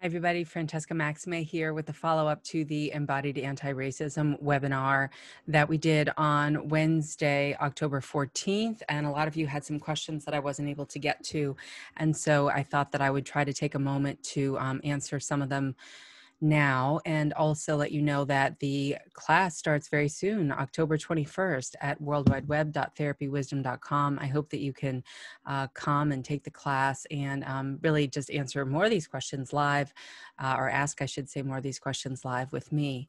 Hi, everybody. Francesca Maxime here with the follow up to the Embodied Anti Racism webinar that we did on Wednesday, October 14th. And a lot of you had some questions that I wasn't able to get to. And so I thought that I would try to take a moment to um, answer some of them now and also let you know that the class starts very soon october 21st at worldwideweb.therapywisdom.com i hope that you can uh, come and take the class and um, really just answer more of these questions live uh, or ask i should say more of these questions live with me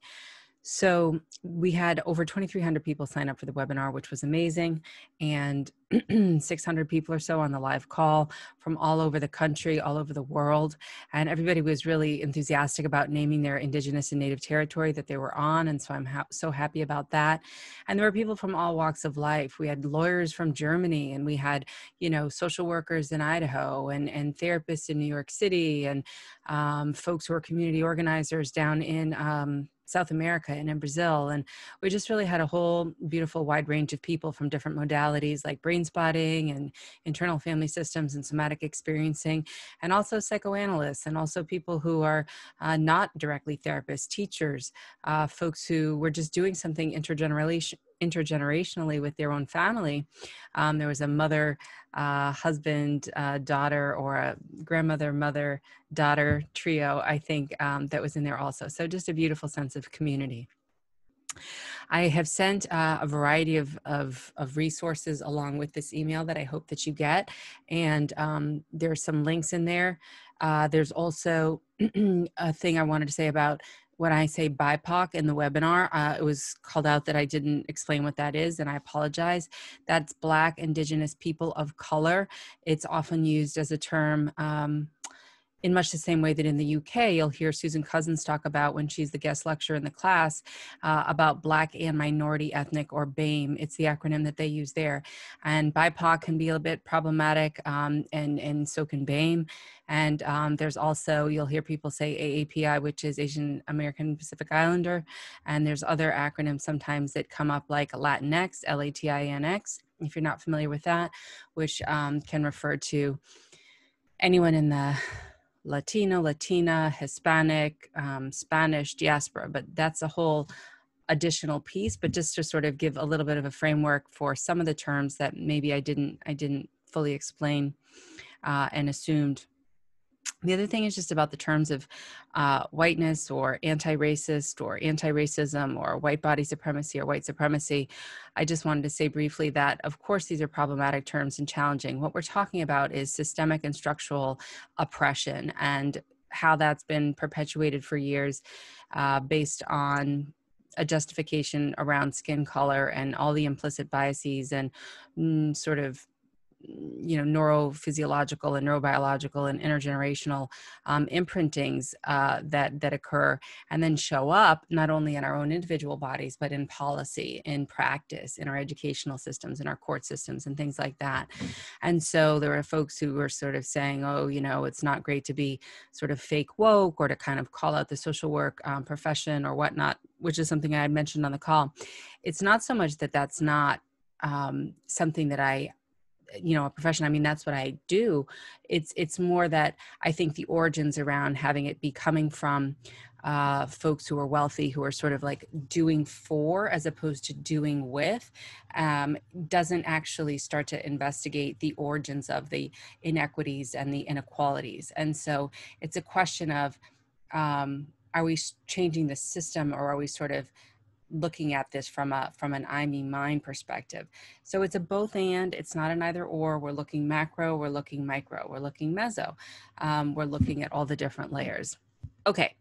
so we had over 2,300 people sign up for the webinar, which was amazing, and 600 people or so on the live call from all over the country, all over the world. And everybody was really enthusiastic about naming their Indigenous and Native territory that they were on. And so I'm ha- so happy about that. And there were people from all walks of life. We had lawyers from Germany, and we had, you know, social workers in Idaho, and, and therapists in New York City, and um, folks who are community organizers down in. Um, South America and in Brazil. And we just really had a whole beautiful wide range of people from different modalities like brain spotting and internal family systems and somatic experiencing, and also psychoanalysts, and also people who are uh, not directly therapists, teachers, uh, folks who were just doing something intergeneration intergenerationally with their own family. Um, there was a mother, uh, husband, uh, daughter, or a grandmother, mother, daughter trio, I think, um, that was in there also. So just a beautiful sense of community. I have sent uh, a variety of, of, of, resources along with this email that I hope that you get. And um, there's some links in there. Uh, there's also a thing I wanted to say about when I say BIPOC in the webinar, uh, it was called out that I didn't explain what that is, and I apologize. That's Black, Indigenous people of color. It's often used as a term. Um, in much the same way that in the UK, you'll hear Susan Cousins talk about when she's the guest lecturer in the class uh, about Black and Minority Ethnic or BAME. It's the acronym that they use there. And BIPOC can be a bit problematic, um, and, and so can BAME. And um, there's also, you'll hear people say AAPI, which is Asian American Pacific Islander. And there's other acronyms sometimes that come up like Latinx, L A T I N X, if you're not familiar with that, which um, can refer to anyone in the Latino, Latina, Hispanic, um, Spanish diaspora, but that's a whole additional piece. But just to sort of give a little bit of a framework for some of the terms that maybe I didn't I didn't fully explain uh, and assumed the other thing is just about the terms of uh, whiteness or anti racist or anti racism or white body supremacy or white supremacy. I just wanted to say briefly that, of course, these are problematic terms and challenging. What we're talking about is systemic and structural oppression and how that's been perpetuated for years uh, based on a justification around skin color and all the implicit biases and mm, sort of you know neurophysiological and neurobiological and intergenerational um, imprintings uh, that that occur and then show up not only in our own individual bodies but in policy in practice in our educational systems in our court systems and things like that. And so there are folks who are sort of saying oh you know it's not great to be sort of fake woke or to kind of call out the social work um, profession or whatnot which is something i had mentioned on the call. It's not so much that that's not um, something that I you know a profession i mean that's what i do. It's it's more that i think the origins around having it be coming from uh, folks who are wealthy who are sort of like doing for as opposed to doing with um, doesn't actually start to investigate the origins of the inequities and the inequalities. And so it's a question of um, are we changing the system or are we sort of looking at this from a from an I me mind perspective. So it's a both and. It's not an either or. We're looking macro. We're looking micro. We're looking meso. Um, we're looking at all the different layers. Okay,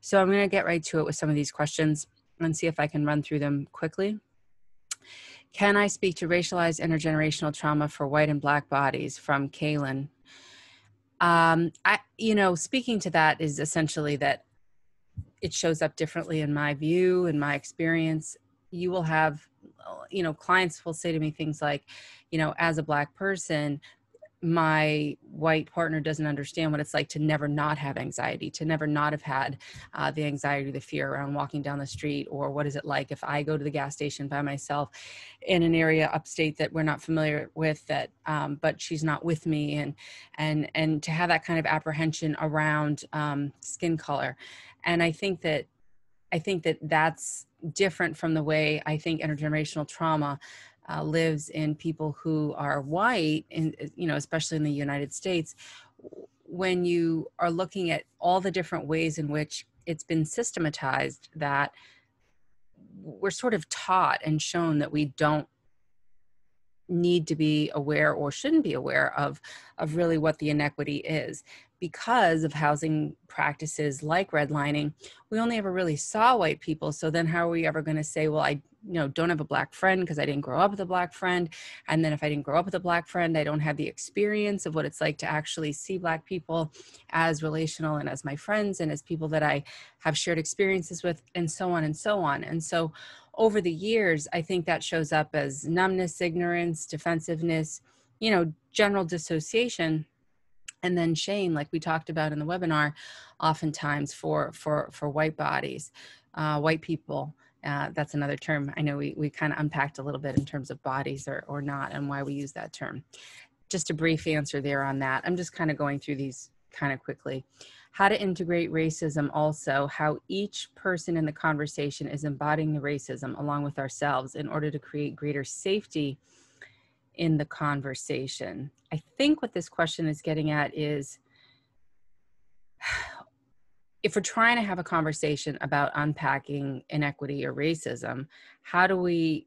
so I'm going to get right to it with some of these questions and see if I can run through them quickly. Can I speak to racialized intergenerational trauma for white and black bodies from Kaylin? Um, I, you know, speaking to that is essentially that it shows up differently in my view in my experience. You will have you know clients will say to me things like you know as a black person my white partner doesn't understand what it's like to never not have anxiety, to never not have had uh, the anxiety, the fear around walking down the street, or what is it like if I go to the gas station by myself in an area upstate that we're not familiar with, that um, but she's not with me, and and and to have that kind of apprehension around um, skin color, and I think that I think that that's different from the way I think intergenerational trauma uh, lives in people who are white, and you know, especially in the United States, when you are looking at all the different ways in which it's been systematized that we're sort of taught and shown that we don't need to be aware or shouldn't be aware of of really what the inequity is. Because of housing practices like redlining we only ever really saw white people so then how are we ever going to say well i you know don't have a black friend because i didn't grow up with a black friend and then if i didn't grow up with a black friend i don't have the experience of what it's like to actually see black people as relational and as my friends and as people that i have shared experiences with and so on and so on. And so over the years i think that shows up as numbness ignorance defensiveness you know general dissociation and then shame like we talked about in the webinar oftentimes for for for white bodies uh, white people uh, that's another term I know we, we kind of unpacked a little bit in terms of bodies or, or not and why we use that term. Just a brief answer there on that. I'm just kind of going through these kind of quickly. How to integrate racism also, how each person in the conversation is embodying the racism along with ourselves in order to create greater safety in the conversation. I think what this question is getting at is if we're trying to have a conversation about unpacking inequity or racism, how do we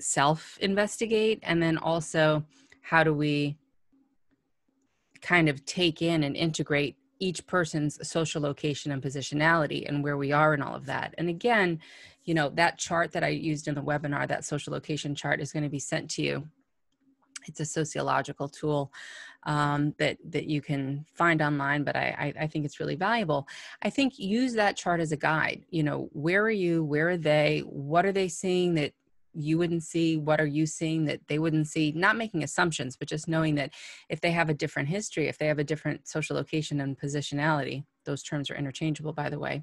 self investigate? And then also, how do we kind of take in and integrate each person's social location and positionality and where we are in all of that? And again, you know, that chart that I used in the webinar, that social location chart, is going to be sent to you it's a sociological tool um, that that you can find online, but I, I, I think it's really valuable. I think use that chart as a guide. You know, where are you? Where are they? What are they seeing that you wouldn't see? What are you seeing that they wouldn't see? Not making assumptions, but just knowing that if they have a different history, if they have a different social location and positionality, those terms are interchangeable, by the way,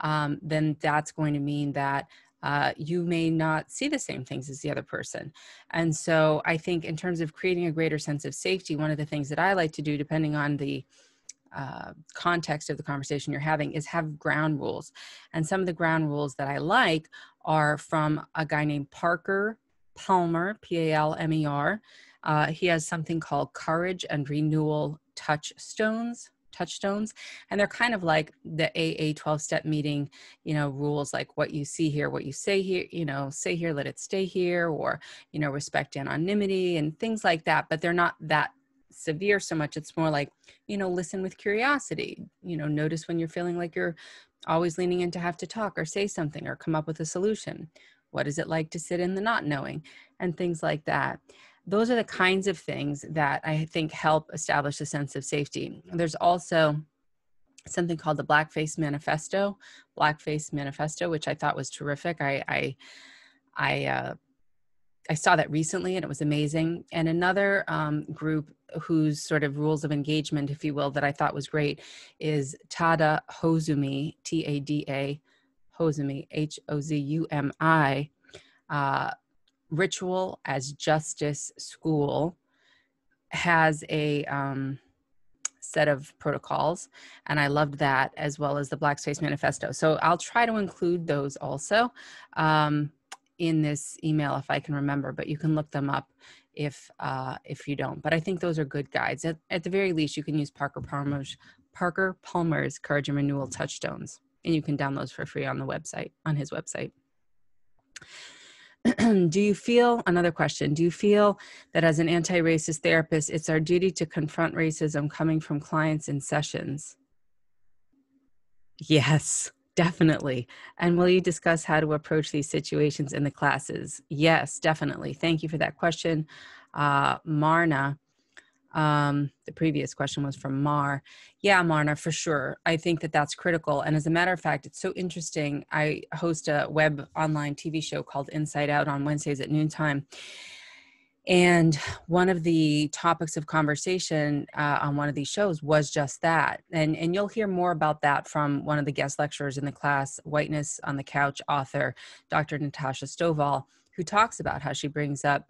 um, then that's going to mean that uh, you may not see the same things as the other person. And so I think, in terms of creating a greater sense of safety, one of the things that I like to do, depending on the uh, context of the conversation you're having, is have ground rules. And some of the ground rules that I like are from a guy named Parker Palmer, P A L M E R. Uh, he has something called Courage and Renewal Touchstones touchstones. And they're kind of like the aa 12 step meeting you know rules like what you see here what you say here you know say here let it stay here or you know respect anonymity and things like that. But they're not that severe so much. It's more like you know listen with curiosity. You know notice when you're feeling like you're always leaning in to have to talk or say something or come up with a solution. What is it like to sit in the not knowing and things like that those are the kinds of things that I think help establish a sense of safety. There's also something called the Black Space Manifesto, Black Space Manifesto, which I thought was terrific. I I I, uh, I saw that recently and it was amazing. And another um, group whose sort of rules of engagement, if you will, that I thought was great is Tada Hozumi, T A D A Hozumi, H O Z U M I. Uh, Ritual as Justice School has a um, set of protocols, and I loved that as well as the Black Space Manifesto. So I'll try to include those also um, in this email if I can remember, but you can look them up if uh, if you don't. But I think those are good guides. At, at the very least, you can use Parker Palmer's Parker Palmer's Courage and Renewal Touchstones, and you can download for free on the website on his website. do you feel another question do you feel that as an anti-racist therapist it's our duty to confront racism coming from clients in sessions? Yes definitely. And will you discuss how to approach these situations in the classes? Yes definitely. Thank you for that question. Uh, marna um, the previous question was from Mar. Yeah, Marna, for sure. I think that that's critical. And as a matter of fact, it's so interesting. I host a web online TV show called Inside Out on Wednesdays at noontime. and one of the topics of conversation uh, on one of these shows was just that and and you'll hear more about that from one of the guest lecturers in the class whiteness on the couch author dr natasha stovall who talks about how she brings up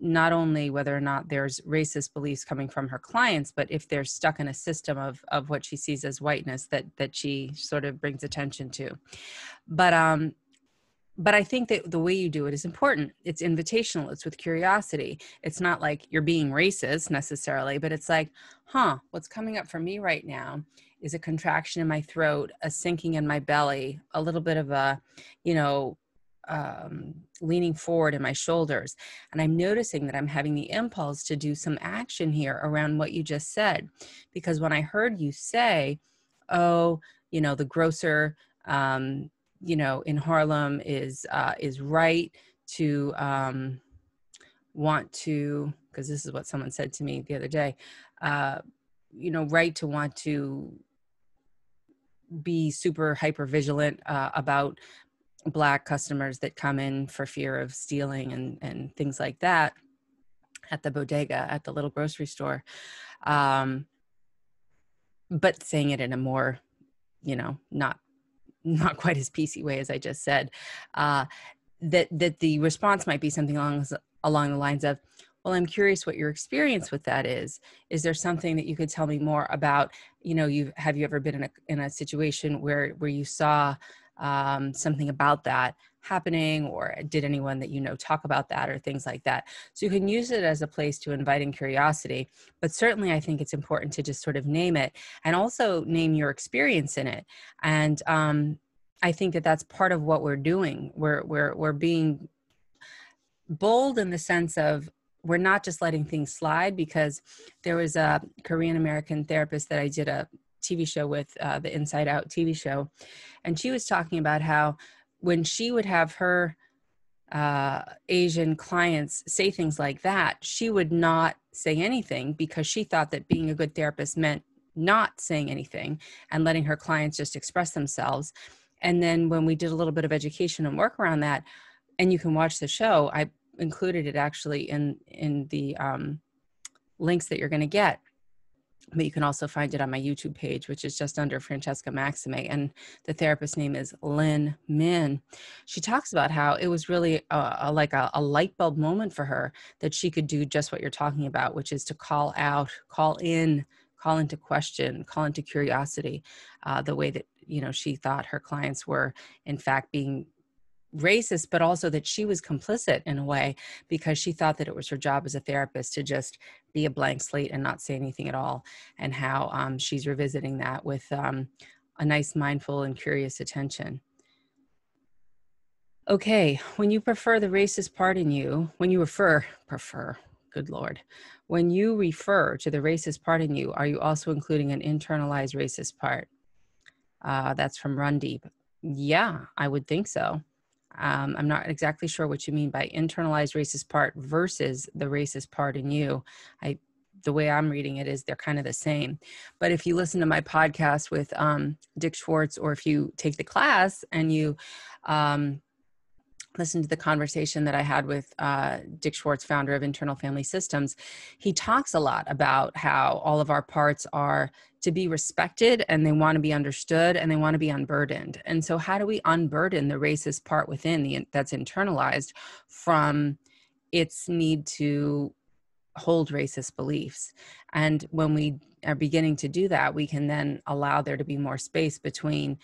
not only whether or not there's racist beliefs coming from her clients but if they're stuck in a system of of what she sees as whiteness that that she sort of brings attention to but um but I think that the way you do it is important. It's invitational, it's with curiosity. It's not like you're being racist necessarily, but it's like, huh, what's coming up for me right now is a contraction in my throat, a sinking in my belly, a little bit of a, you know, um, leaning forward in my shoulders. And I'm noticing that I'm having the impulse to do some action here around what you just said. Because when I heard you say, oh, you know, the grocer, um, you know in Harlem is uh, is right to um, want to because this is what someone said to me the other day uh, you know right to want to be super hyper vigilant uh, about black customers that come in for fear of stealing and and things like that at the bodega at the little grocery store um, but saying it in a more you know not not quite as PC way as I just said, uh, that that the response might be something along along the lines of, "Well, I'm curious what your experience with that is. Is there something that you could tell me more about? You know, you have you ever been in a in a situation where where you saw um, something about that happening or did anyone that you know talk about that or things like that. So you can use it as a place to invite in curiosity but certainly i think it's important to just sort of name it and also name your experience in it. And um, i think that that's part of what we're doing. We're we're we're being bold in the sense of we're not just letting things slide because there was a korean american therapist that i did a tv show with uh, the inside out tv show and she was talking about how when she would have her uh, Asian clients say things like that, she would not say anything because she thought that being a good therapist meant not saying anything and letting her clients just express themselves. And then when we did a little bit of education and work around that, and you can watch the show, I included it actually in in the um, links that you're going to get but you can also find it on my YouTube page, which is just under Francesca Maxime. And the therapist's name is Lynn Min. She talks about how it was really a, a, like a, a light bulb moment for her that she could do just what you're talking about, which is to call out, call in, call into question, call into curiosity, uh, the way that you know she thought her clients were in fact being racist, but also that she was complicit in a way because she thought that it was her job as a therapist to just be a blank slate and not say anything at all. And how um, she's revisiting that with um, a nice, mindful, and curious attention. Okay, when you prefer the racist part in you, when you refer, prefer, good Lord, when you refer to the racist part in you, are you also including an internalized racist part? Uh, that's from Run Deep. Yeah, I would think so. Um, I'm not exactly sure what you mean by internalized racist part versus the racist part in you. I the way I'm reading it is they're kind of the same. But if you listen to my podcast with um, Dick Schwartz, or if you take the class and you um, listen to the conversation that I had with uh, Dick Schwartz, founder of Internal Family Systems, he talks a lot about how all of our parts are to be respected and they want to be understood and they want to be unburdened. And so, how do we unburden the racist part within the that's internalized from its need to hold racist beliefs? And when we are beginning to do that, we can then allow there to be more space between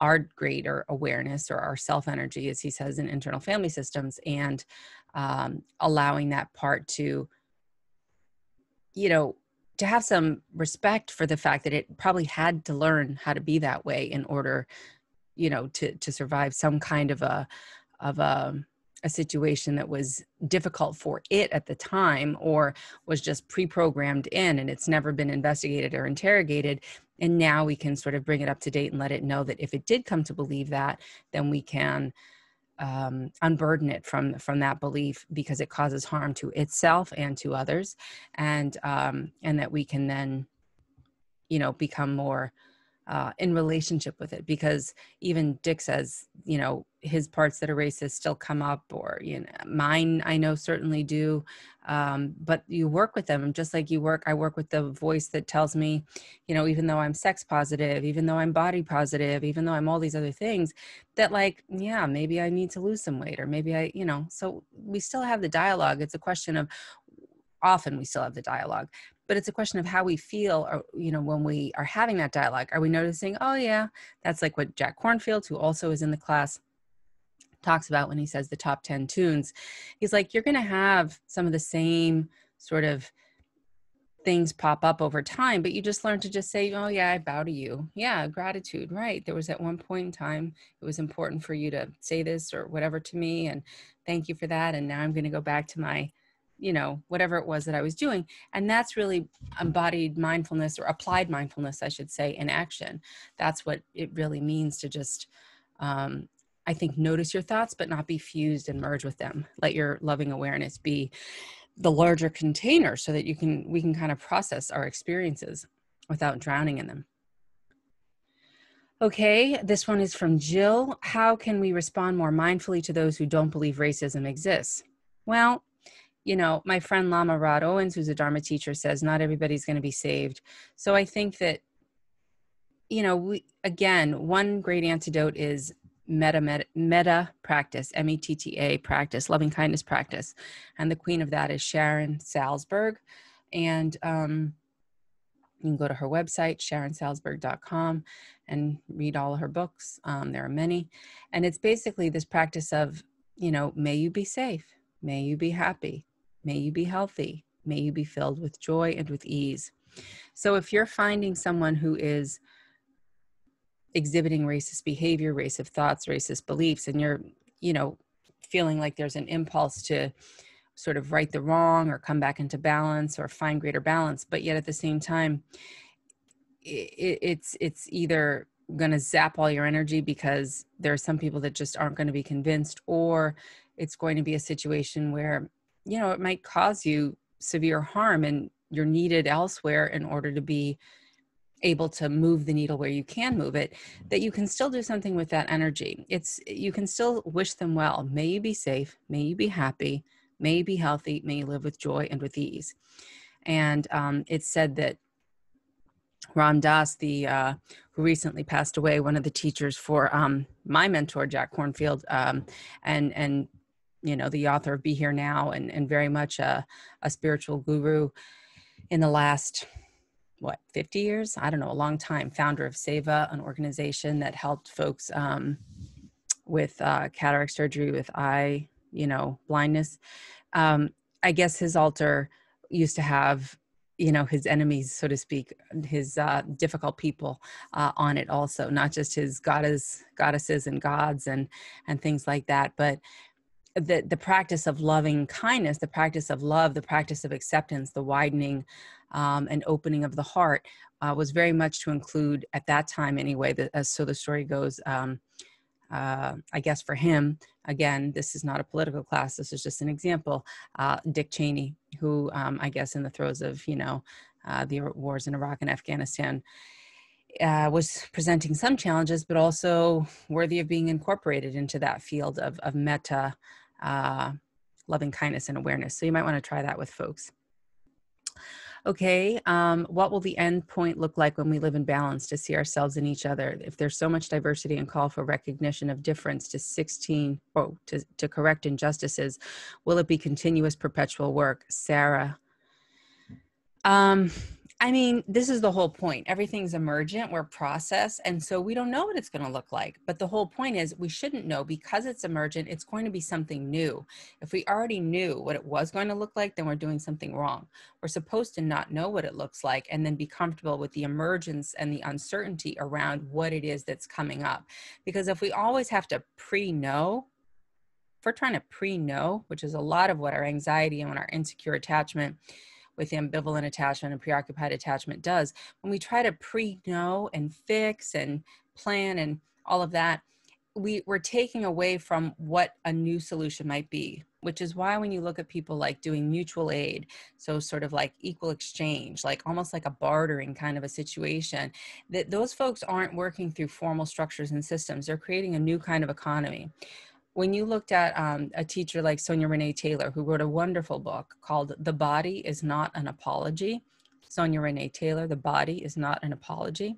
our greater awareness or our self energy, as he says in internal family systems, and um, allowing that part to, you know, to have some respect for the fact that it probably had to learn how to be that way in order, you know, to to survive some kind of a of a a situation that was difficult for it at the time or was just pre-programmed in and it's never been investigated or interrogated and now we can sort of bring it up to date and let it know that if it did come to believe that then we can um, unburden it from from that belief because it causes harm to itself and to others. And um, and that we can then you know become more uh, in relationship with it because even dick says you know his parts that are racist still come up or you know mine i know certainly do um, but you work with them just like you work i work with the voice that tells me you know even though i'm sex positive even though i'm body positive even though i'm all these other things that like yeah maybe i need to lose some weight or maybe i you know so we still have the dialogue. It's a question of often we still have the dialogue but it's a question of how we feel or you know when we are having that dialogue. Are we noticing oh yeah that's like what jack kornfield who also is in the class talks about when he says the top 10 tunes. He's like, you're going to have some of the same sort of things pop up over time, but you just learn to just say, oh, yeah, I bow to you. Yeah, gratitude. Right. There was at one point in time, it was important for you to say this or whatever to me. And thank you for that. And now I'm going to go back to my you know whatever it was that i was doing and that's really embodied mindfulness or applied mindfulness i should say in action that's what it really means to just um, I think notice your thoughts, but not be fused and merge with them. Let your loving awareness be the larger container so that you can we can kind of process our experiences without drowning in them. Okay, this one is from Jill. How can we respond more mindfully to those who don't believe racism exists? Well, you know, my friend Lama Rod Owens, who's a Dharma teacher, says not everybody's going to be saved. So I think that, you know, we again, one great antidote is metta, metta, metta practice, M E T T A practice, loving kindness practice. And the queen of that is Sharon Salzberg. And um, you can go to her website, sharonsalzberg.com, and read all her books. Um, there are many. And it's basically this practice of, you know, may you be safe, may you be happy, may you be healthy, may you be filled with joy and with ease. So if you're finding someone who is exhibiting racist behavior, racist thoughts, racist beliefs, and you're, you know, feeling like there's an impulse to sort of right the wrong or come back into balance or find greater balance, but yet at the same time, it, it's it's either going to zap all your energy because there are some people that just aren't going to be convinced, or it's going to be a situation where you know it might cause you severe harm and you're needed elsewhere in order to be able to move the needle where you can move it that you can still do something with that energy. It's you can still wish them well may you be safe may you be happy may you be healthy may you live with joy and with ease. And um, it's said that ram dass the uh, who recently passed away one of the teachers for um, my mentor jack kornfield um, and and you know the author of be here now and and very much a, a spiritual guru in the last what 50 years? I don't know a long time. Founder of seva an organization that helped folks um, with uh, cataract surgery with eye you know blindness. Um, i guess his altar used to have you know his enemies so to speak his uh, difficult people uh, on it also not just his goddess goddesses and gods and and things like that. But the the practice of loving kindness the practice of love the practice of acceptance the widening um, and opening of the heart uh, was very much to include at that time anyway the, so the story goes um, uh, i guess for him again this is not a political class this is just an example uh, dick cheney who um, i guess in the throes of you know uh, the wars in iraq and afghanistan uh, was presenting some challenges, but also worthy of being incorporated into that field of, of metta, uh, loving kindness and awareness. So you might want to try that with folks okay, um, what will the end point look like when we live in balance to see ourselves in each other? If there's so much diversity and call for recognition of difference to 16, oh, to, to correct injustices, will it be continuous perpetual work? Sarah. Um, I mean, this is the whole point. Everything's emergent, we're process, and so we don't know what it's going to look like. But the whole point is we shouldn't know because it's emergent, it's going to be something new. If we already knew what it was going to look like, then we're doing something wrong. We're supposed to not know what it looks like and then be comfortable with the emergence and the uncertainty around what it is that's coming up. Because if we always have to pre know, if we're trying to pre know, which is a lot of what our anxiety and our insecure attachment with ambivalent attachment and preoccupied attachment does. When we try to pre know and fix and plan and all of that, we, we're taking away from what a new solution might be. which is why when you look at people like doing mutual aid, so sort of like equal exchange, like almost like a bartering kind of a situation, that those folks aren't working through formal structures and systems. They're creating a new kind of economy. When you looked at um, a teacher like Sonia Renee Taylor, who wrote a wonderful book called The Body is Not an Apology, Sonia Renee Taylor, The Body is Not an Apology,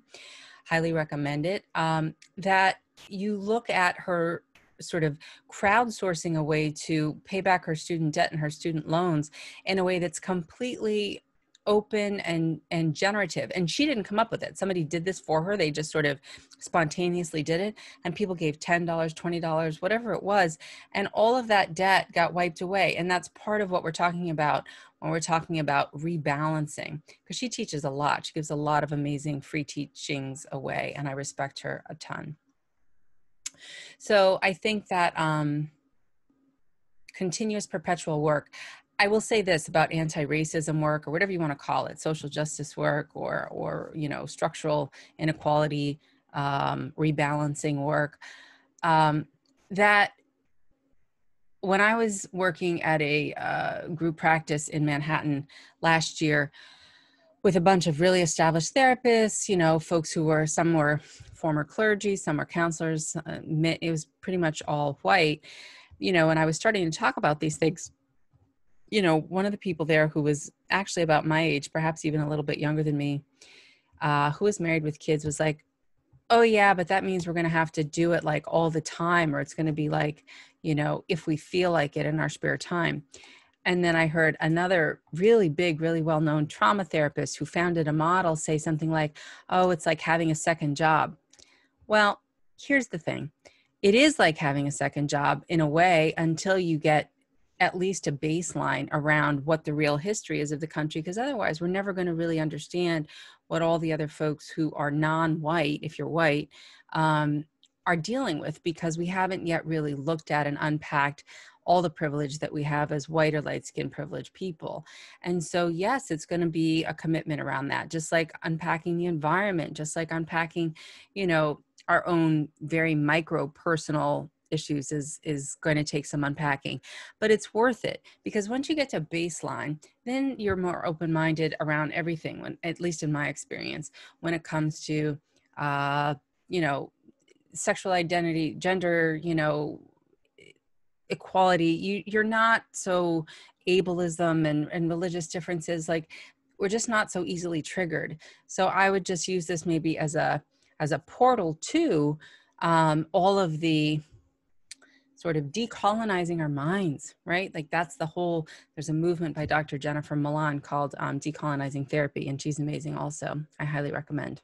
highly recommend it. Um, that you look at her sort of crowdsourcing a way to pay back her student debt and her student loans in a way that's completely open and and generative and she didn't come up with it somebody did this for her they just sort of spontaneously did it and people gave $10 $20 whatever it was and all of that debt got wiped away and that's part of what we're talking about when we're talking about rebalancing because she teaches a lot she gives a lot of amazing free teachings away and i respect her a ton so I think that um, continuous perpetual work. I will say this about anti-racism work or whatever you want to call it, social justice work or or you know structural inequality um, rebalancing work. Um, that when I was working at a uh, group practice in Manhattan last year with a bunch of really established therapists, you know, folks who were some were former clergy, some were counselors. Uh, it was pretty much all white, you know, and I was starting to talk about these things. You know, one of the people there who was actually about my age, perhaps even a little bit younger than me, uh, who was married with kids, was like, oh yeah but that means we're going to have to do it like all the time or it's going to be like you know if we feel like it in our spare time. And then i heard another really big really well known trauma therapist who founded a model say something like oh it's like having a second job. Well, here's the thing. It is like having a second job in a way until you get at least a baseline around what the real history is of the country, because otherwise, we're never going to really understand what all the other folks who are non white, if you're white, um, are dealing with because we haven't yet really looked at and unpacked all the privilege that we have as white or light skinned privileged people. And so, yes, it's going to be a commitment around that, just like unpacking the environment, just like unpacking, you know, our own very micro personal issues is is going to take some unpacking but it's worth it because once you get to baseline then you're more open-minded around everything when at least in my experience when it comes to uh you know sexual identity gender you know equality. You you're not so ableism and and religious differences like we're just not so easily triggered. So i would just use this maybe as a as a portal to um, all of the sort of decolonizing our minds, right? Like that's the whole, there's a movement by Dr. Jennifer Mullan called um, Decolonizing Therapy, and she's amazing also. I highly recommend.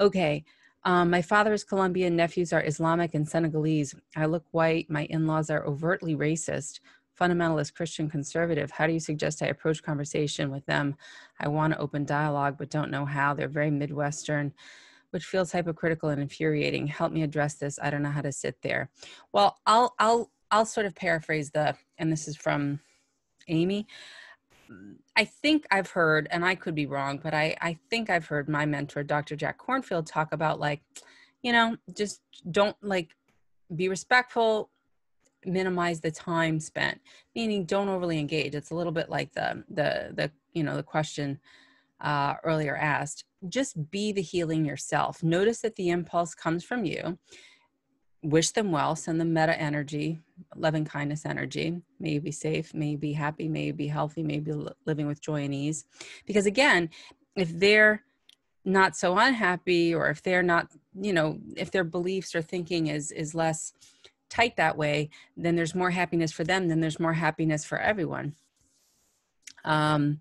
Okay. Um, my father is Colombian, nephews are Islamic and Senegalese. I look white. My in laws are overtly racist fundamentalist Christian conservative, how do you suggest I approach conversation with them? I want to open dialogue, but don't know how. They're very Midwestern, which feels hypocritical and infuriating. Help me address this. I don't know how to sit there. Well, I'll I'll I'll sort of paraphrase the, and this is from Amy. Mm, I think I've heard, and I could be wrong, but I, I think I've heard my mentor, Dr. Jack Kornfield, talk about like, you know, just don't like be respectful, minimize the time spent meaning don't overly engage it's a little bit like the the the you know the question uh, earlier asked just be the healing yourself. Notice that the impulse comes from you. Wish them well. Send them metta energy loving kindness energy. May you be safe may you be happy may you be healthy may you be living with joy and ease. Because again if they're not so unhappy or if they're not you know if their beliefs or thinking is is less tight that way, then there's more happiness for them, then there's more happiness for everyone. Um,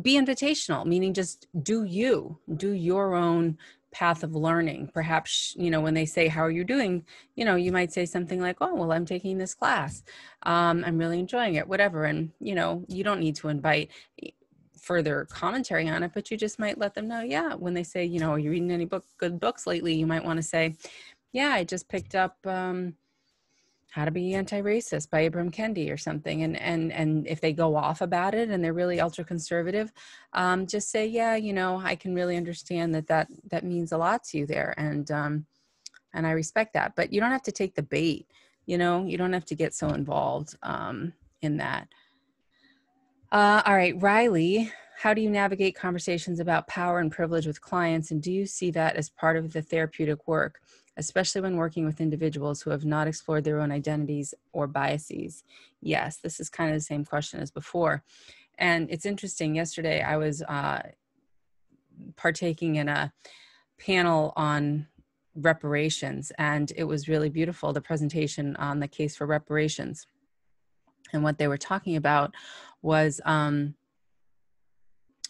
be invitational, meaning just do you, do your own path of learning. Perhaps, you know, when they say, How are you doing? You know, you might say something like, Oh, well, I'm taking this class. Um, I'm really enjoying it, whatever. And, you know, you don't need to invite further commentary on it, but you just might let them know, yeah, when they say, you know, are you reading any book good books lately? You might want to say, yeah, I just picked up um, How to Be Anti-Racist by Ibram Kendi or something. And and and if they go off about it and they're really ultra conservative, um, just say, yeah, you know, I can really understand that that that means a lot to you there, and um, and I respect that. But you don't have to take the bait you know you don't have to get so involved um, in that uh, all right riley how do you navigate conversations about power and privilege with clients and do you see that as part of the therapeutic work especially when working with individuals who have not explored their own identities or biases. Yes this is kind of the same question as before. And it's interesting yesterday i was uh, partaking in a panel on reparations and it was really beautiful the presentation on the case for reparations. And what they were talking about was um,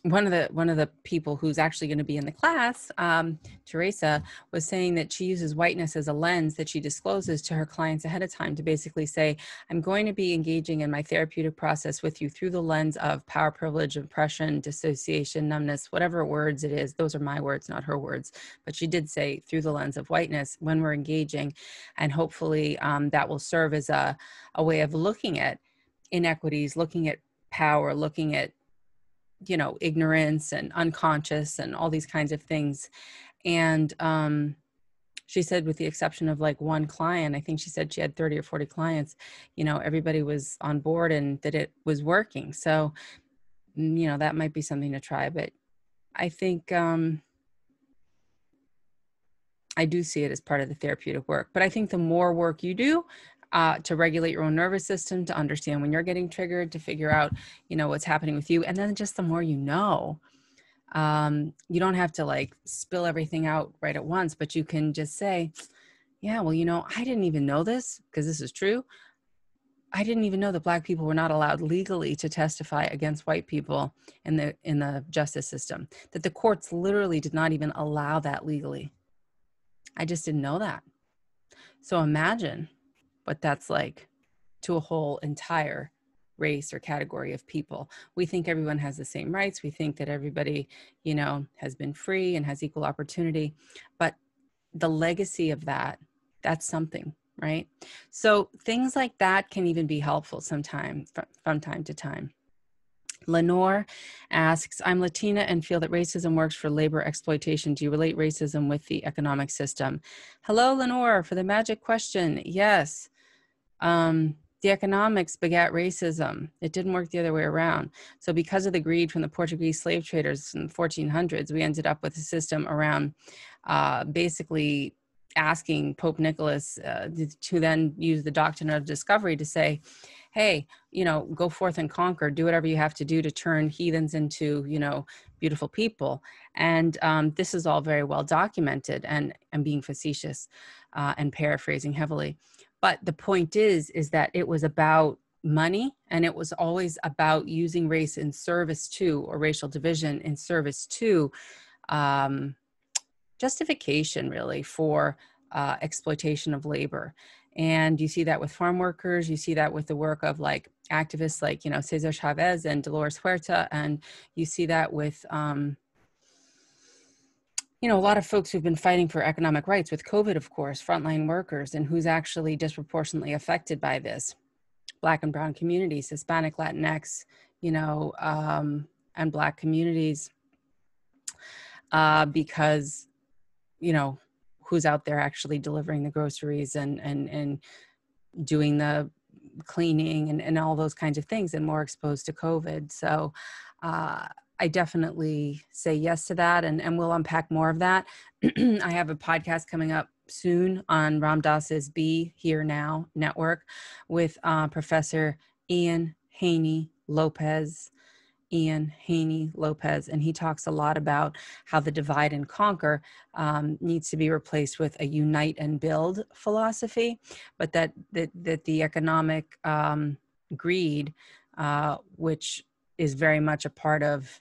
one of the one of the people who's actually going to be in the class, um, Teresa, was saying that she uses whiteness as a lens that she discloses to her clients ahead of time to basically say, "I'm going to be engaging in my therapeutic process with you through the lens of power, privilege, oppression, dissociation, numbness, whatever words it is. Those are my words, not her words. But she did say through the lens of whiteness when we're engaging, and hopefully um, that will serve as a a way of looking at inequities, looking at power, looking at you know ignorance and unconscious and all these kinds of things. And um she said with the exception of like one client i think she said she had 30 or 40 clients you know everybody was on board and that it was working. So mm, you know that might be something to try but i think um i do see it as part of the therapeutic work. But i think the more work you do uh, to regulate your own nervous system, to understand when you're getting triggered, to figure out, you know, what's happening with you. And then just the more you know, um, you don't have to like spill everything out right at once, but you can just say, yeah, well, you know, I didn't even know this because this is true. I didn't even know that black people were not allowed legally to testify against white people in the in the justice system. That the courts literally did not even allow that legally. I just didn't know that. So imagine what that's like to a whole entire race or category of people. We think everyone has the same rights. We think that everybody, you know, has been free and has equal opportunity. But the legacy of that, that's something, right? So things like that can even be helpful sometime from time to time. Lenore asks, I'm Latina and feel that racism works for labor exploitation. Do you relate racism with the economic system? Hello, Lenore, for the magic question. Yes. Um, the economics begat racism. It didn't work the other way around. So, because of the greed from the Portuguese slave traders in the 1400s, we ended up with a system around uh, basically asking Pope Nicholas uh, to then use the doctrine of discovery to say, hey, you know, go forth and conquer, do whatever you have to do to turn heathens into, you know, beautiful people. And um, this is all very well documented, and I'm being facetious uh, and paraphrasing heavily. But the point is, is that it was about money and it was always about using race in service to or racial division in service to um, justification really for uh, exploitation of labor. And you see that with farm workers you see that with the work of like activists like you know cesar chavez and dolores huerta and you see that with um, you know, a lot of folks who've been fighting for economic rights with COVID, of course, frontline workers, and who's actually disproportionately affected by this Black and Brown communities, Hispanic, Latinx, you know, um, and Black communities, uh, because, you know, who's out there actually delivering the groceries and, and, and doing the cleaning and, and all those kinds of things and more exposed to COVID. So, uh, I definitely say yes to that, and, and we'll unpack more of that. I have a podcast coming up soon on Ram Dass's Be Here Now network with uh, Professor Ian Haney Lopez. Ian Haney Lopez, and he talks a lot about how the divide and conquer um, needs to be replaced with a unite and build philosophy, but that that, that the economic um, greed, uh, which is very much a part of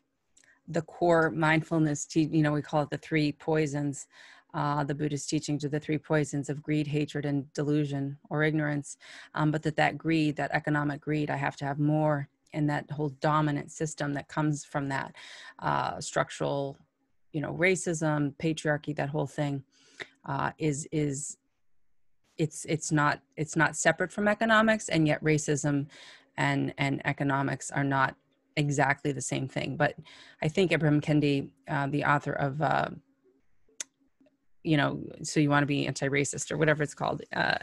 the core mindfulness, te- you know, we call it the three poisons. Uh, the Buddhist teachings are the three poisons of greed, hatred, and delusion or ignorance. Um, but that that greed, that economic greed, I have to have more, and that whole dominant system that comes from that uh, structural, you know, racism, patriarchy, that whole thing, uh, is is it's it's not it's not separate from economics, and yet racism and and economics are not exactly the same thing. But I think Ibram Kendi, uh, the author of uh, you know, so you want to be anti-racist or whatever it's called. Uh,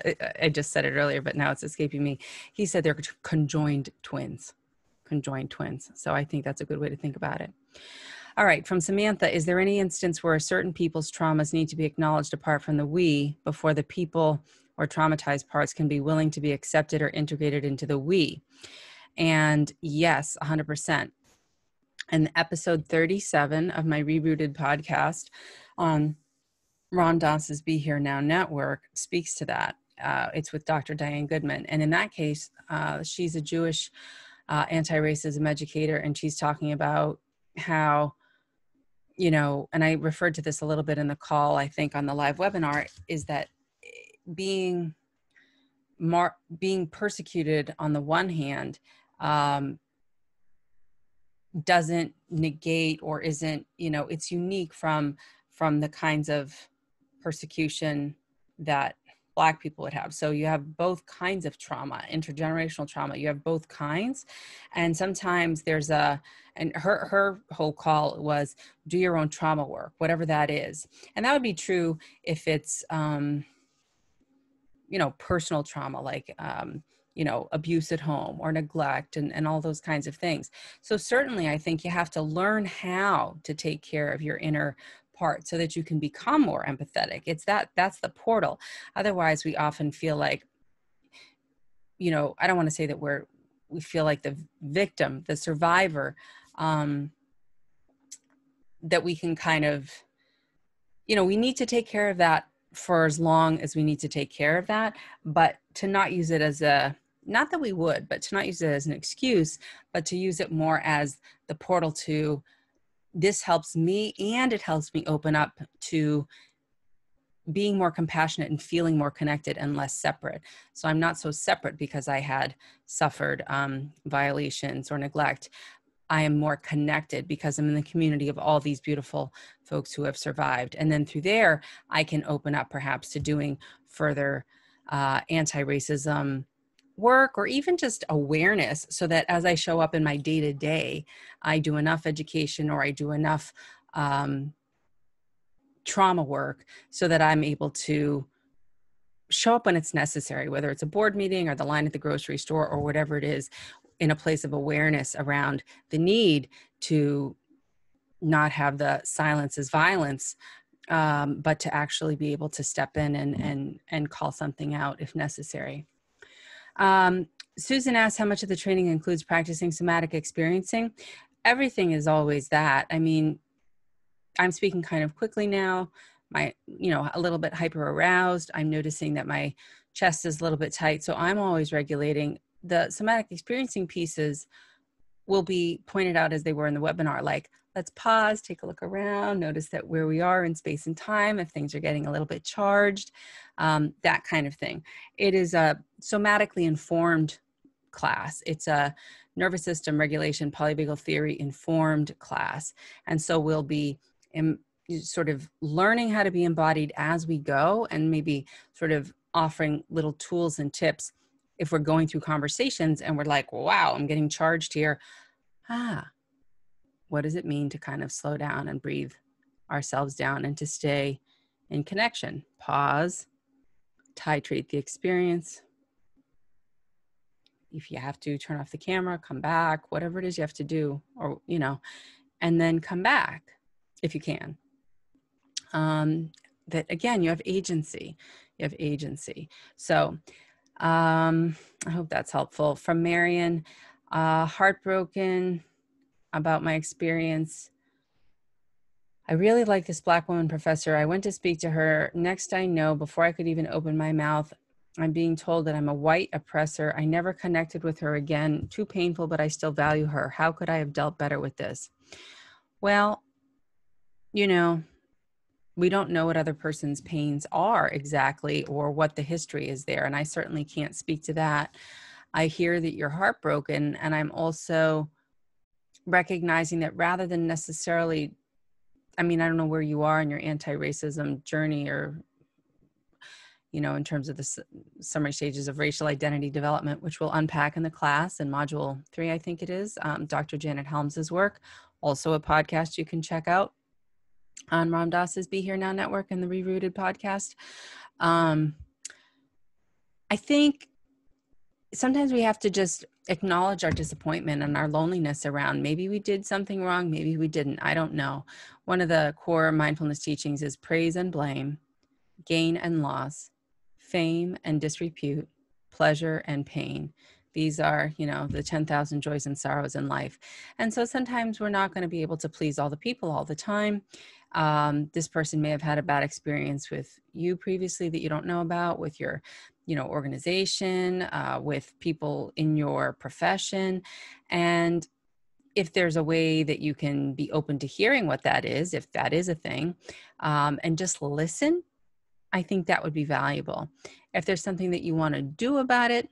I just said it earlier, but now it's escaping me. He said they're conjoined twins, conjoined twins. So I think that's a good way to think about it. All right, from Samantha, is there any instance where certain people's traumas need to be acknowledged apart from the we before the people or traumatized parts can be willing to be accepted or integrated into the we? And yes, 100%. And episode 37 of my rebooted podcast on Ram Dass's Be Here Now network speaks to that. Uh, it's with Dr. Diane Goodman. And in that case, uh, she's a Jewish uh, anti racism educator, and she's talking about how, you know, and I referred to this a little bit in the call, I think, on the live webinar, is that being mar- being persecuted on the one hand um, doesn't negate or isn't you know it's unique from from the kinds of persecution that black people would have. So you have both kinds of trauma intergenerational trauma. You have both kinds. And sometimes there's a and her her whole call was do your own trauma work whatever that is. And that would be true if it's um you know personal trauma like um you know abuse at home or neglect and, and all those kinds of things. So certainly i think you have to learn how to take care of your inner part so that you can become more empathetic. It's that that's the portal. Otherwise we often feel like you know i don't want to say that we're we feel like the victim the survivor um that we can kind of you know we need to take care of that for as long as we need to take care of that but to not use it as a not that we would, but to not use it as an excuse, but to use it more as the portal to this helps me and it helps me open up to being more compassionate and feeling more connected and less separate. So I'm not so separate because I had suffered um, violations or neglect. I am more connected because I'm in the community of all these beautiful folks who have survived. And then through there, I can open up perhaps to doing further uh, anti racism work or even just awareness so that as I show up in my day to day, I do enough education or I do enough um, trauma work so that I'm able to show up when it's necessary, whether it's a board meeting or the line at the grocery store or whatever it is, in a place of awareness around the need to not have the silence as violence um, but to actually be able to step in and and and call something out if necessary um, Susan asked how much of the training includes practicing somatic experiencing. Everything is always that. I mean, I'm speaking kind of quickly now. My, you know, a little bit hyper aroused. I'm noticing that my chest is a little bit tight. So I'm always regulating. The somatic experiencing pieces will be pointed out as they were in the webinar, like let's pause, take a look around, notice that where we are in space and time, if things are getting a little bit charged, um, that kind of thing. It is a somatically informed class. It's a nervous system regulation polyvagal theory informed class. And so we'll be in, sort of learning how to be embodied as we go and maybe sort of offering little tools and tips if we're going through conversations and we're like, wow, I'm getting charged here. Ah, what does it mean to kind of slow down and breathe ourselves down and to stay in connection? Pause, titrate the experience. If you have to turn off the camera, come back, whatever it is you have to do, or, you know, and then come back if you can. Um, that again, you have agency. You have agency. So um, I hope that's helpful. From Marion, uh, heartbroken about my experience. I really like this black woman professor. I went to speak to her. Next, I know, before I could even open my mouth, I'm being told that I'm a white oppressor. I never connected with her again. Too painful, but I still value her. How could I have dealt better with this? Well, you know, we don't know what other person's pains are exactly or what the history is there. And I certainly can't speak to that. I hear that you're heartbroken, and I'm also recognizing that rather than necessarily i mean i don't know where you are in your anti-racism journey or you know in terms of the summary stages of racial identity development which we'll unpack in the class in module three i think it is um, dr janet helms's work also a podcast you can check out on Ram Dass's Be Here Now Network and the Rerooted podcast. Um, I think sometimes we have to just acknowledge our disappointment and our loneliness around maybe we did something wrong, maybe we didn't. I don't know. One of the core mindfulness teachings is praise and blame, gain and loss, fame and disrepute, pleasure and pain. These are, you know, the 10,000 joys and sorrows in life. And so sometimes we're not going to be able to please all the people all the time. Um, this person may have had a bad experience with you previously that you don't know about, with your you know organization uh, with people in your profession. And if there's a way that you can be open to hearing what that is if that is a thing um, and just listen i think that would be valuable. If there's something that you want to do about it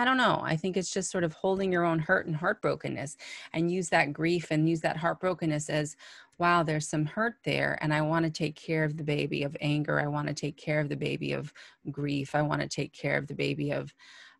I don't know. I think it's just sort of holding your own hurt and heartbrokenness and use that grief and use that heartbrokenness as, wow, there's some hurt there. And I want to take care of the baby of anger. I want to take care of the baby of grief. I want to take care of the baby of,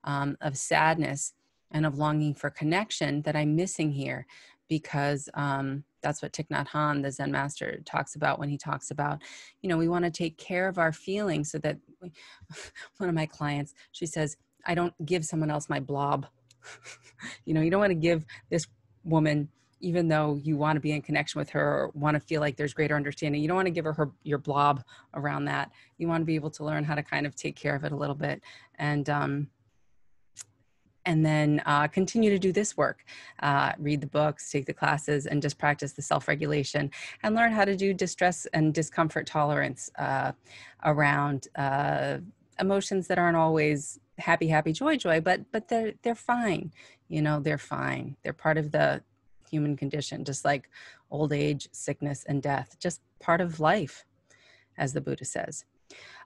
um, of sadness and of longing for connection that I'm missing here because um, that's what Thich Nhat Hanh, the Zen master, talks about when he talks about, you know, we want to take care of our feelings so that we, one of my clients, she says, I don't give someone else my blob. you know, you don't want to give this woman, even though you want to be in connection with her or want to feel like there's greater understanding, you don't want to give her, her your blob around that. You want to be able to learn how to kind of take care of it a little bit. And, um, and then uh, continue to do this work uh, read the books take the classes and just practice the self-regulation and learn how to do distress and discomfort tolerance uh, around uh, emotions that aren't always happy happy joy joy but but they're they're fine you know they're fine. They're part of the human condition just like old age sickness and death just part of life as the buddha says.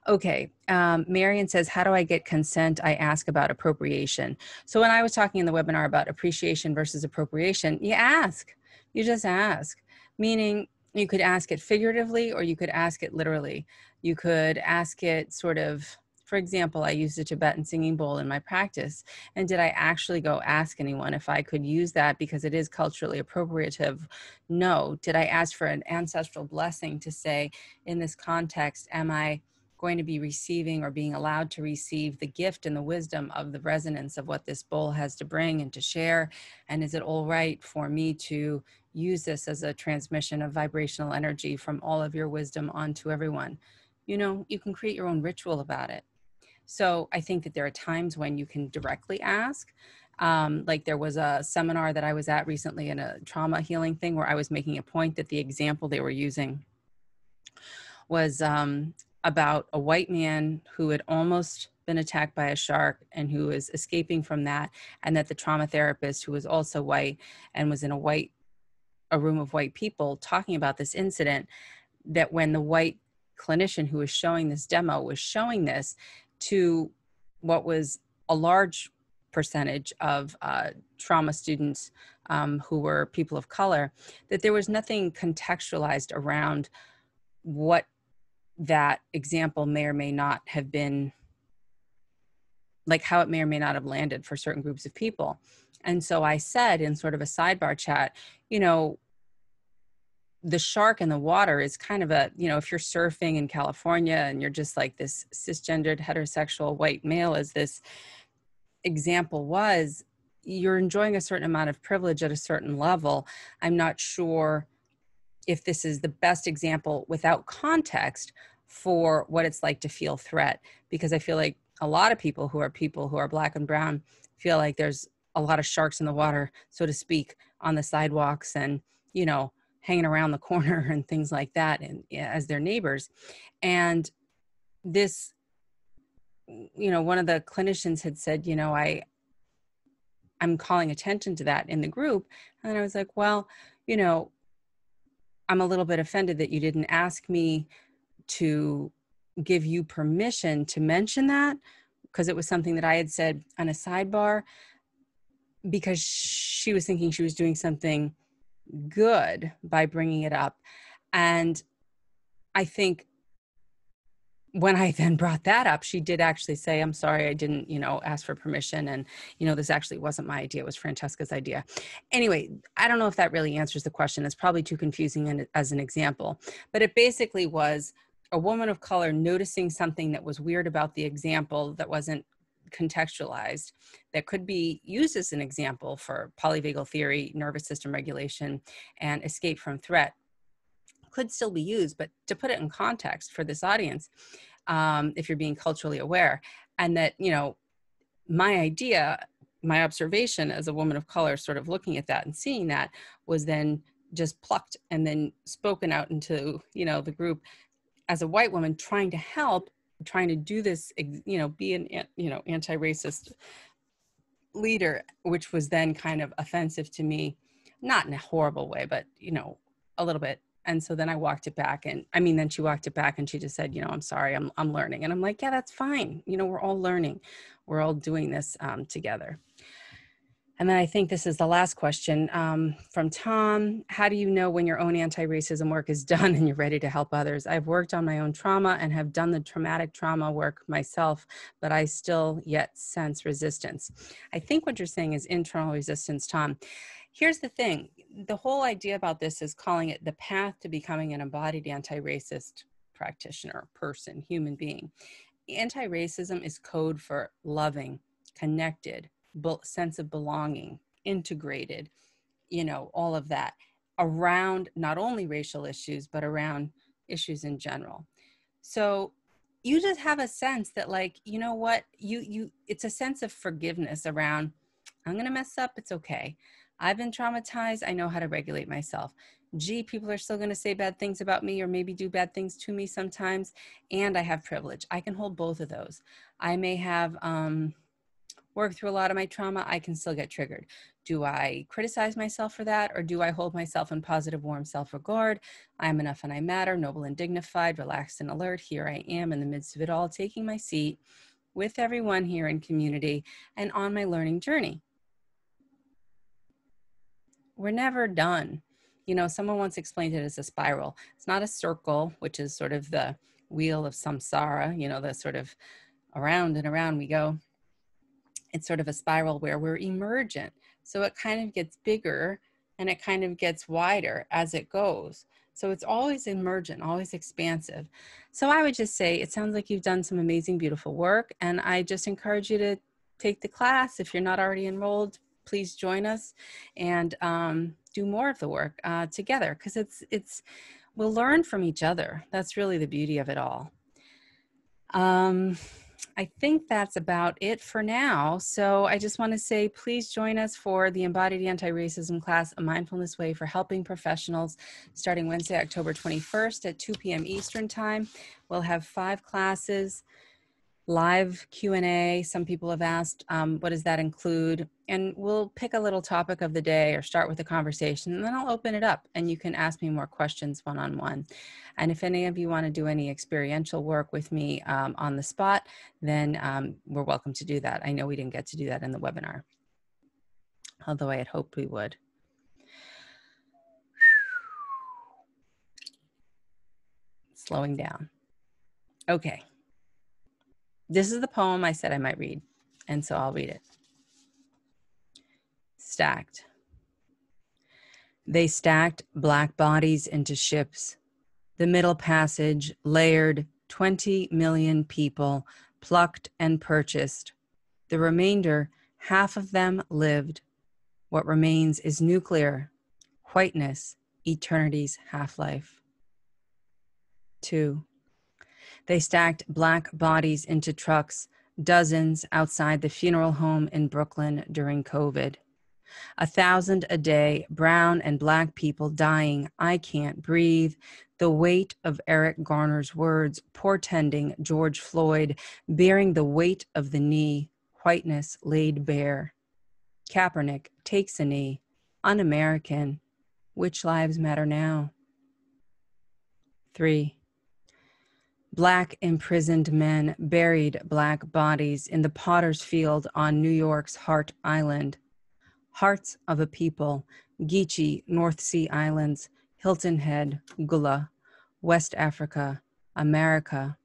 Okay um, marion says how do i get consent? I ask about appropriation. So when i was talking in the webinar about appreciation versus appropriation you ask. You just ask. Meaning you could ask it figuratively or you could ask it literally. You could ask it sort of for example, I used a Tibetan singing bowl in my practice. And did I actually go ask anyone if I could use that because it is culturally appropriative? No. Did I ask for an ancestral blessing to say, in this context, am I going to be receiving or being allowed to receive the gift and the wisdom of the resonance of what this bowl has to bring and to share? And is it all right for me to use this as a transmission of vibrational energy from all of your wisdom onto everyone? You know, you can create your own ritual about it. So I think that there are times when you can directly ask. Um, like there was a seminar that I was at recently in a trauma healing thing where I was making a point that the example they were using was um, about a white man who had almost been attacked by a shark and who was escaping from that and that the trauma therapist who was also white and was in a white a room of white people talking about this incident that when the white clinician who was showing this demo was showing this to what was a large percentage of uh, trauma students um, who were people of color, that there was nothing contextualized around what that example may or may not have been, like how it may or may not have landed for certain groups of people. And so I said in sort of a sidebar chat, you know, the shark in the water is kind of a you know if you're surfing in california and you're just like this cisgendered heterosexual white male as this example was you're enjoying a certain amount of privilege at a certain level. I'm not sure if this is the best example without context for what it's like to feel threat because i feel like a lot of people who are people who are black and brown feel like there's a lot of sharks in the water so to speak on the sidewalks and you know hanging around the corner and things like that and as their neighbors. And this mm, you know one of the clinicians had said you know i i'm calling attention to that in the group. And i was like well you know i'm a little bit offended that you didn't ask me to give you permission to mention that because it was something that i had said on a sidebar because she was thinking she was doing something good by bringing it up. And I think when I then brought that up, she did actually say, I'm sorry, I didn't, you know, ask for permission. And, you know, this actually wasn't my idea, it was Francesca's idea. Anyway, I don't know if that really answers the question. It's probably too confusing as an example, but it basically was a woman of color noticing something that was weird about the example that wasn't contextualized that could be used as an example for polyvagal theory, nervous system regulation, and escape from threat. Could still be used, but to put it in context for this audience, um, if you're being culturally aware, and that, you know, my idea, my observation as a woman of color, sort of looking at that and seeing that was then just plucked and then spoken out into, you know, the group as a white woman trying to help, trying to do this, you know, be an, you know, anti-racist leader, which was then kind of offensive to me, not in a horrible way, but, you know, a little bit. And so then i walked it back and i mean then she walked it back and she just said you know i'm sorry i'm, I'm learning. And i'm like yeah that's fine. You know we're all learning. We're all doing this um, together and then i think this is the last question um, from tom. How do you know when your own anti-racism work is done and you're ready to help others? I've worked on my own trauma and have done the traumatic trauma work myself but i still yet sense resistance. I think what you're saying is internal resistance tom. Here's the thing. The whole idea about this is calling it the path to becoming an embodied anti-racist practitioner person human being. Anti-racism is code for loving connected sense of belonging integrated you know all of that around not only racial issues but around issues in general so you just have a sense that like you know what you you it's a sense of forgiveness around i'm going to mess up it's okay I've been traumatized. I know how to regulate myself. Gee, people are still going to say bad things about me or maybe do bad things to me sometimes. And I have privilege. I can hold both of those. I may have um, worked through a lot of my trauma. I can still get triggered. Do I criticize myself for that or do I hold myself in positive, warm self regard? I'm enough and I matter, noble and dignified, relaxed and alert. Here I am in the midst of it all, taking my seat with everyone here in community and on my learning journey we're never done. You know, someone once explained it as a spiral. It's not a circle, which is sort of the wheel of samsara, you know, the sort of around and around we go. It's sort of a spiral where we're emergent. So it kind of gets bigger and it kind of gets wider as it goes. So it's always emergent, always expansive. So I would just say it sounds like you've done some amazing, beautiful work. And I just encourage you to take the class. If you're not already enrolled, please join us and um, do more of the work uh, together because it's it's we'll learn from each other that's really the beauty of it all um, i think that's about it for now. So i just want to say please join us for the embodied anti-racism class a mindfulness way for helping professionals starting wednesday october 21st at 2 p.m eastern time. We'll have five classes live q&a some people have asked um, what does that include? And we'll pick a little topic of the day or start with a conversation and then i'll open it up and you can ask me more questions one-on-one. And if any of you want to do any experiential work with me um, on the spot then um, we're welcome to do that. I know we didn't get to do that in the webinar although i had hoped we would. Slowing down. Okay this is the poem I said I might read, and so I'll read it. Stacked. They stacked black bodies into ships. The middle passage layered 20 million people, plucked and purchased. The remainder, half of them lived. What remains is nuclear, whiteness, eternity's half life. Two. They stacked black bodies into trucks, dozens outside the funeral home in Brooklyn during COVID. A thousand a day, brown and black people dying. I can't breathe. The weight of Eric Garner's words, portending George Floyd, bearing the weight of the knee, whiteness laid bare. Kaepernick takes a knee, un American. Which lives matter now? Three. Black imprisoned men buried black bodies in the potter's field on New York's Hart Island. Hearts of a People, Geechee, North Sea Islands, Hilton Head, Gullah, West Africa, America.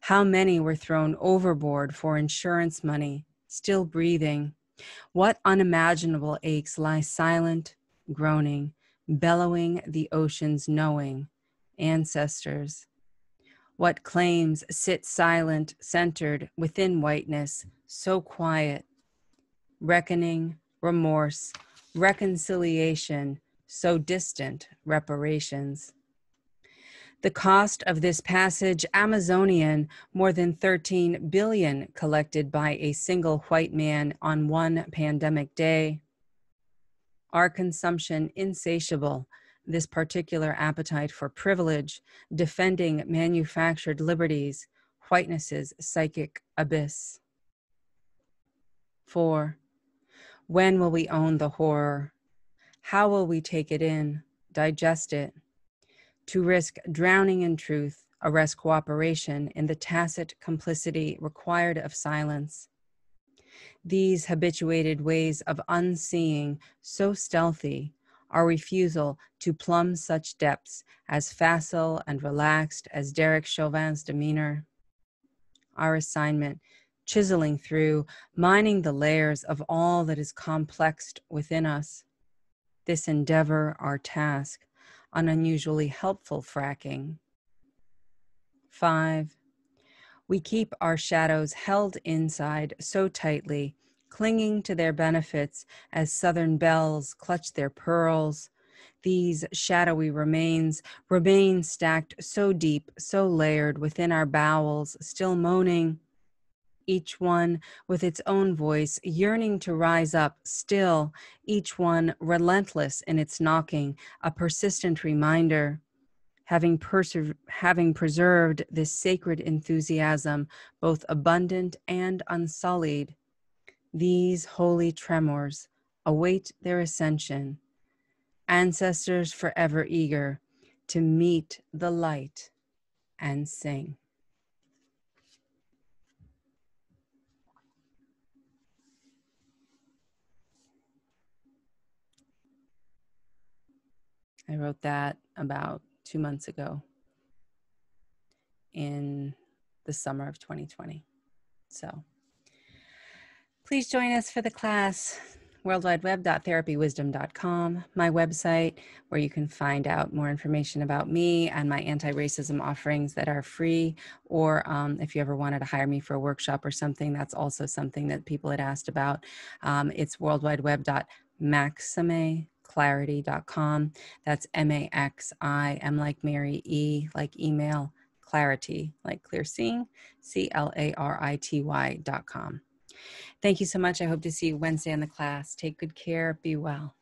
How many were thrown overboard for insurance money, still breathing? What unimaginable aches lie silent, groaning, bellowing the ocean's knowing? Ancestors. What claims sit silent, centered within whiteness, so quiet? Reckoning, remorse, reconciliation, so distant, reparations. The cost of this passage, Amazonian, more than 13 billion collected by a single white man on one pandemic day. Our consumption insatiable, this particular appetite for privilege, defending manufactured liberties, whiteness's psychic abyss. Four, when will we own the horror? How will we take it in, digest it? To risk drowning in truth, arrest cooperation in the tacit complicity required of silence. These habituated ways of unseeing, so stealthy, our refusal to plumb such depths as facile and relaxed as Derek Chauvin's demeanor. Our assignment, chiseling through, mining the layers of all that is complexed within us this endeavor our task on unusually helpful fracking. Five, we keep our shadows held inside so tightly, clinging to their benefits as southern belles clutch their pearls. These shadowy remains remain stacked so deep, so layered within our bowels, still moaning each one with its own voice, yearning to rise up, still, each one relentless in its knocking, a persistent reminder. Having, having preserved this sacred enthusiasm, both abundant and unsullied, these holy tremors await their ascension. Ancestors forever eager to meet the light and sing. I wrote that about two months ago in the summer of 2020. So please join us for the class worldwideweb.therapywisdom.com, my website where you can find out more information about me and my anti-racism offerings that are free or um, if you ever wanted to hire me for a workshop or something that's also something that people had asked about um, it's worldwideweb.maxime clarity.com. That's M A X I M like Mary, E like email, clarity like clear seeing, C L A R I T Y.com. Thank you so much. I hope to see you Wednesday in the class. Take good care. Be well.